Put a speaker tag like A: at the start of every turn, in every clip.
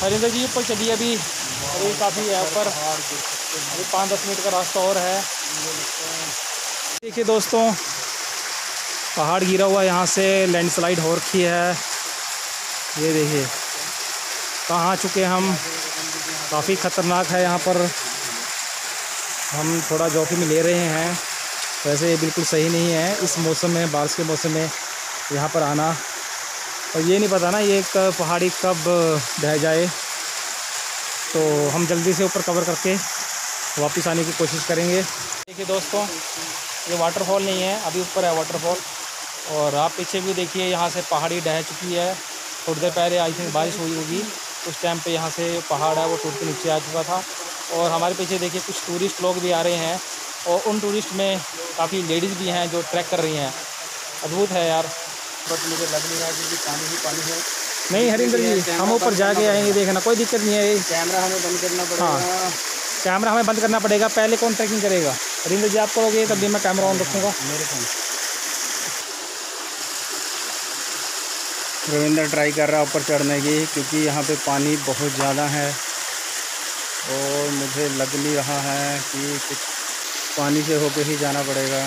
A: हरिंदर जी ऊपर चलिए अभी अभी काफ़ी है ऊपर। अभी पाँच दस मिनट का रास्ता और है। देखिए दोस्तों, पहाड़ गिरा हुआ यहाँ से लैंडस्लाइड हो रखी है। ये देखिए, कहाँ चुके हम? काफ़ी ख़तरनाक है यहाँ पर। हम थोड़ा जोखिम ले रहे हैं। वैसे ये बिल्कुल सही नहीं है। इस मौसम में, बारिश के मौसम में यहाँ पर आना और ये नहीं पता ना, ये पहाड़ी कब ढह जाए। तो हम जल्दी से ऊपर कवर करके वापस आने की कोशिश करेंगे। देखिए दोस्तों, ये वाटरफॉल नहीं है, अभी ऊपर है वाटरफॉल और आप पीछे भी देखिए, यहाँ से पहाड़ी ढह चुकी है। थोड़ी देर पहले आई थिंक बारिश हुई होगी। उस टाइम पे यहाँ से पहाड़ है, वो टूट के नीचे आ चुका था। और हमारे पीछे देखिए, कुछ टूरिस्ट लोग भी आ रहे हैं। और उन टूरिस्ट में काफ़ी लेडीज़ भी हैं जो ट्रैक कर रही हैं। अद्भुत है यार।
B: बट मुझे लग नहीं रहा क्योंकि पानी ही पानी है।
A: नहीं हरिंदर जी हम ऊपर जाके आएँगे देखना कोई दिक्कत नहीं है
B: कैमरा हमें बंद करना पड़ेगा।
A: कैमरा हमें बंद करना पड़ेगा पहले कौन ट्रैकिंग करेगा? हरिंदर जी आप करोगे तभी मैं कैमरा ऑन रखूँगा।
B: मेरे फ़ोन रविंदर ट्राई कर रहा है ऊपर चढ़ने की क्योंकि यहाँ पे पानी बहुत ज़्यादा है। और मुझे लग नहीं रहा है कि कुछ पानी से होके ही जाना पड़ेगा।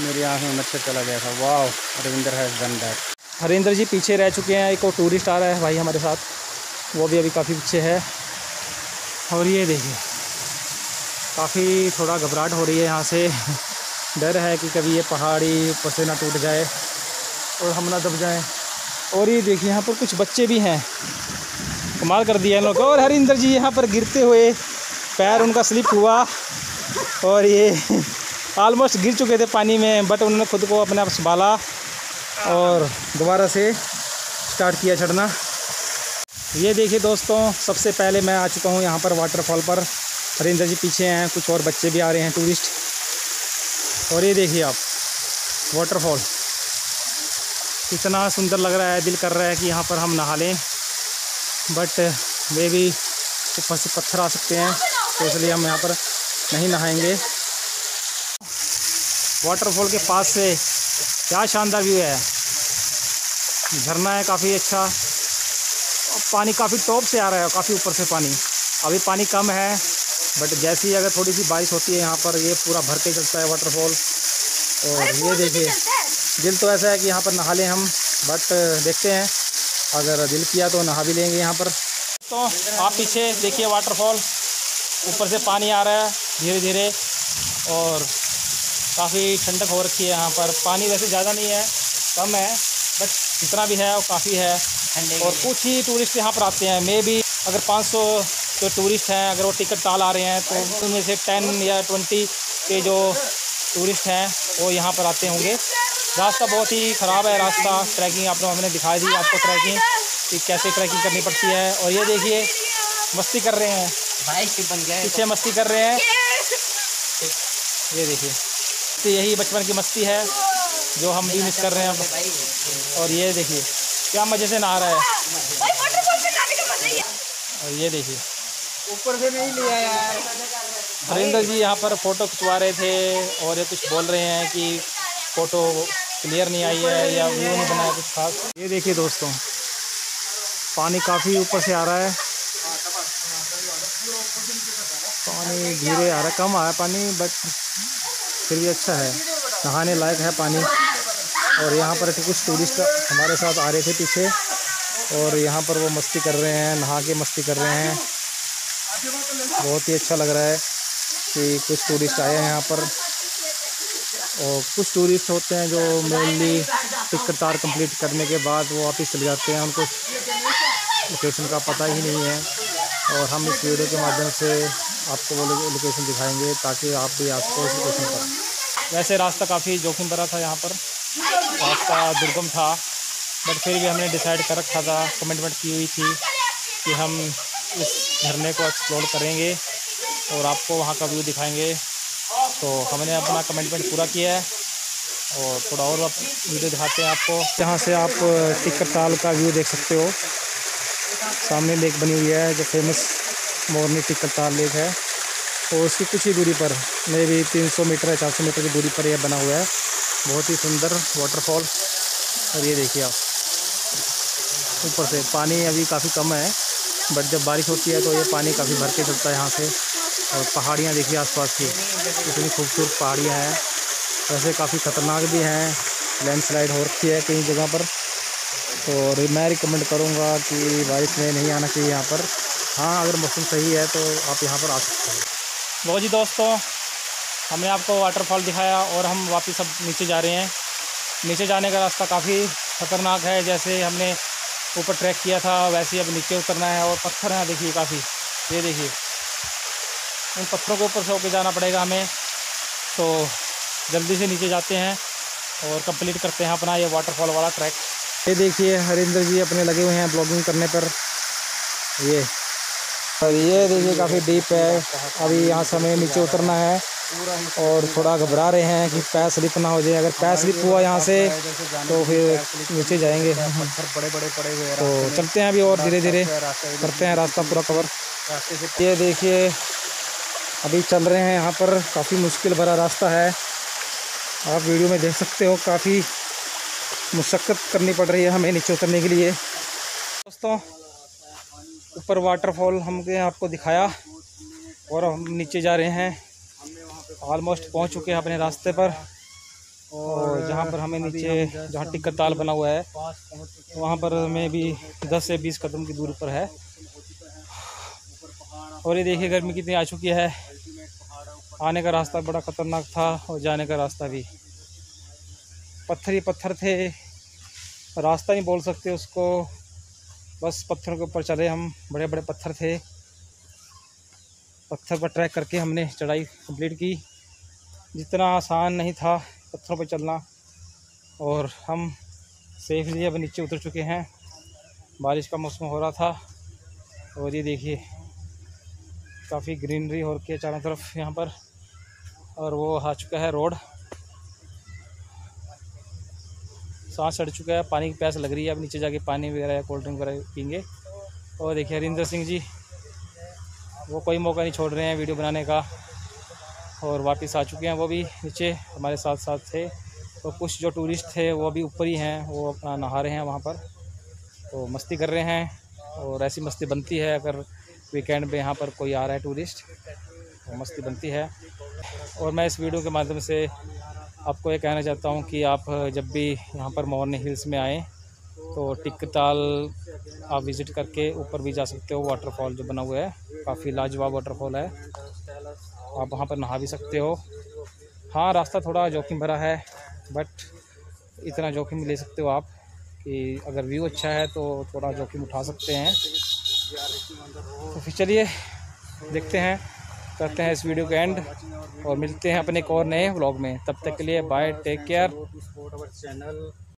B: मेरी आँख में मच्छर चला गया था। वाह हरविंदर दैट
A: हरिंदर जी पीछे रह चुके हैं, एक और टूरिस्ट आ रहा है भाई हमारे साथ। वो भी अभी काफ़ी पीछे है। और ये देखिए, काफ़ी थोड़ा घबराहट हो रही है यहाँ से। डर है कि कभी ये पहाड़ी ऊपर से ना टूट जाए और हम ना दब जाएँ। और ये देखिए, यहाँ पर कुछ बच्चे भी हैं। कमाल कर दिया इन लोग और हरिंदर जी यहाँ पर गिरते हुए पैर उनका स्लिप हुआ। और ये ऑलमोस्ट गिर चुके थे पानी में बट उन्होंने खुद को अपने आप संभाला और दोबारा से स्टार्ट किया चढ़ना। ये देखिए दोस्तों, सबसे पहले मैं आ चुका हूँ यहाँ पर वाटरफॉल पर। हरिंदर जी पीछे हैं, कुछ और बच्चे भी आ रहे हैं टूरिस्ट और ये देखिए आप वाटरफॉल कितना सुंदर लग रहा है, दिल कर रहा है कि यहाँ पर हम नहा लें। बट वे भी ऊपर से पत्थर आ सकते हैं तो इसलिए हम यहाँ पर नहीं नहाएँगे। वाटरफॉल के पास से क्या शानदार व्यू है। झरना है काफ़ी अच्छा। और पानी काफ़ी टॉप से आ रहा है काफ़ी ऊपर से पानी। अभी पानी कम है बट जैसे ही अगर थोड़ी सी बारिश होती है यहाँ पर ये पूरा भर के चलता है वाटरफॉल और ये देखिए दिल तो ऐसा है कि यहाँ पर नहा लें हम बट देखते हैं। अगर दिल किया तो नहा भी लेंगे यहाँ पर। तो आप पीछे देखिए वाटरफॉल ऊपर से पानी आ रहा है धीरे धीरे और काफ़ी ठंडक हो रखी है यहाँ पर। पानी वैसे ज़्यादा नहीं है कम है बट जितना भी है वो काफ़ी है। और कुछ ही टूरिस्ट यहाँ पर आते हैं। मे भी अगर 500 जो टूरिस्ट हैं अगर वो टिकट टाल आ रहे हैं तो उनमें से 10 या 20 के जो टूरिस्ट हैं वो यहाँ पर आते होंगे। रास्ता बहुत ही ख़राब है रास्ता। ट्रैकिंग आप लोग हमने दिखाई दी आपको ट्रैकिंग कि कैसे ट्रैकिंग करनी पड़ती है। और ये देखिए मस्ती कर रहे हैं।
B: बन
A: पीछे मस्ती कर रहे हैं। ये देखिए। तो यही बचपन की मस्ती है जो हम भी मिस कर रहे हैं अब। और ये देखिए क्या मज़े से नहा रहा है। और ये देखिए।
B: ऊपर से नहीं लिया यार।
A: हरिंदर जी यहाँ पर फ़ोटो खिंचवा रहे थे और ये कुछ बोल रहे हैं कि फ़ोटो क्लियर नहीं आई है या व्यू नहीं बनाया कुछ खास। ये देखिए दोस्तों पानी काफ़ी ऊपर से आ रहा है। पानी धीरे आ रहा है कम आ रहा है पानी बट फिर भी अच्छा है। नहाने लायक है पानी। और यहाँ पर कुछ टूरिस्ट हमारे साथ आ रहे थे पीछे। और यहाँ पर वो मस्ती कर रहे हैं, नहा के मस्ती कर रहे हैं। बहुत ही अच्छा लग रहा है कि कुछ टूरिस्ट आए हैं यहाँ पर। और कुछ टूरिस्ट होते हैं जो मेनली टिकट तार कंप्लीट करने के बाद वो वापस चले जाते हैं। उनको लोकेशन का पता ही नहीं है। और हम इस वीडियो के माध्यम से आपको वो लोकेशन दिखाएँगे ताकि आप भी आपको उस लोकेशन पर वैसे रास्ता काफ़ी जोखिम भरा था यहाँ पर। रास्ता दुर्गम था बट फिर भी हमने डिसाइड कर रखा था कमिटमेंट की हुई थी कि हम इस झरने को एक्सप्लोर करेंगे और आपको वहाँ का व्यू दिखाएँगे। तो हमने अपना कमिटमेंट पूरा किया है और थोड़ा और अब वीडियो दिखाते हैं आपको। यहाँ से आप टिक्कर ताल का व्यू देख सकते हो। सामने लेक बनी हुई है जो फ़ेमस मोरनी टिक्कर ताल लेक है और उसकी कुछ ही दूरी पर मे भी 300 मीटर या 400 मीटर की दूरी पर यह बना हुआ है। बहुत ही सुंदर वाटरफॉल और ये देखिए आप, ऊपर से पानी अभी काफ़ी कम है बट जब बारिश होती है तो ये पानी काफ़ी भर के चलता है यहाँ से। और पहाड़ियाँ देखिए आसपास की, इतनी खूबसूरत पहाड़ियाँ हैं। वैसे काफ़ी ख़तरनाक भी हैं लैंडस्लाइड हो रखी है कई जगह पर। तो मैं रिकमेंड करूँगा कि बारिश में नहीं आना चाहिए यहाँ पर। हाँ अगर मौसम सही है तो आप यहाँ पर आ सकते हैं। लो जी दोस्तों हमने आपको वाटरफॉल दिखाया और हम वापस अब नीचे जा रहे हैं। नीचे जाने का रास्ता काफ़ी ख़तरनाक है जैसे हमने ऊपर ट्रैक किया था वैसे अब नीचे उतरना है और पत्थर हैं देखिए काफ़ी। ये देखिए इन पत्थरों के ऊपर से होकर जाना पड़ेगा हमें। तो जल्दी से नीचे जाते हैं और कंप्लीट करते हैं अपना ये वाटरफॉल वाला ट्रैक ये देखिए हरिंदर जी अपने लगे हुए हैं ब्लॉगिंग करने पर। ये और ये देखिए काफ़ी डीप है। अभी यहाँ से हमें नीचे उतरना है और थोड़ा घबरा रहे हैं कि पैर स्लिप ना हो जाए। अगर पैर स्लिप हुआ यहाँ से तो फिर नीचे जाएँगे।
B: बड़े बड़े पड़े हुए
A: तो चलते हैं अभी और धीरे धीरे। करते हैं रास्ता पूरा कवर ये देखिए, अभी चल रहे हैं यहाँ पर। काफ़ी मुश्किल भरा रास्ता है। आप वीडियो में देख सकते हो, काफ़ी मुशक्क़त करनी पड़ रही है हमें नीचे उतरने के लिए। दोस्तों ऊपर वाटरफॉल हमने आपको दिखाया और हम नीचे जा रहे हैं। ऑलमोस्ट पहुँच चुके हैं अपने रास्ते पर और जहाँ पर हमें नीचे जहाँ टिक्कर ताल बना हुआ है। वहाँ पर हमें भी 10 से 20 कदम की दूरी पर है। और ये देखिए गर्मी कितनी आ चुकी है। आने का रास्ता बड़ा ख़तरनाक था और जाने का रास्ता भी। पत्थर ही पत्थर थे। रास्ता नहीं बोल सकते उसको। बस पत्थरों के ऊपर चले हम बड़े बड़े पत्थर थे। पत्थर पर ट्रैक करके हमने चढ़ाई कंप्लीट की। जितना आसान नहीं था पत्थरों पर चलना और हम सेफली अब नीचे उतर चुके हैं। बारिश का मौसम हो रहा था, और ये देखिए, काफ़ी ग्रीनरी हो रखी है चारों तरफ़ यहाँ पर, और वो आ चुका है रोड। सांस चढ़ चुका है, पानी की प्यास लग रही है। अब नीचे जाके पानी वगैरह या कोल्ड ड्रिंक वगैरह पीएँगे। और देखिए, हरिंदर सिंह जी, वो कोई मौका नहीं छोड़ रहे हैं वीडियो बनाने का। और वापस आ चुके हैं, वो भी नीचे हमारे साथ साथ थे। तो कुछ जो टूरिस्ट थे, वो अभी ऊपर ही हैं, वो अपना नहा रहे हैं वहाँ पर। तो मस्ती कर रहे हैं और ऐसी मस्ती बनती है, अगर वीकेंड पे यहाँ पर कोई आ रहा है टूरिस्ट तो मस्ती बनती है। और मैं इस वीडियो के माध्यम से आपको ये कहना चाहता हूँ कि आप जब भी यहाँ पर मोरनी हिल्स में आएँ तो टिकताल आप विज़िट करके ऊपर भी जा सकते हो वाटरफॉल जो बना हुआ है, काफ़ी लाजवाब वाटरफॉल है। आप वहाँ पर नहा भी सकते हो। हाँ रास्ता थोड़ा जोखिम भरा है बट इतना जोखिम ले सकते हो आप कि अगर व्यू अच्छा है तो थोड़ा जोखिम उठा सकते हैं। तो फिर चलिए, देखते हैं। करते हैं इस वीडियो का एंड और मिलते हैं अपने एक और नए व्लॉग में। तब तक के लिए बाय टेक केयर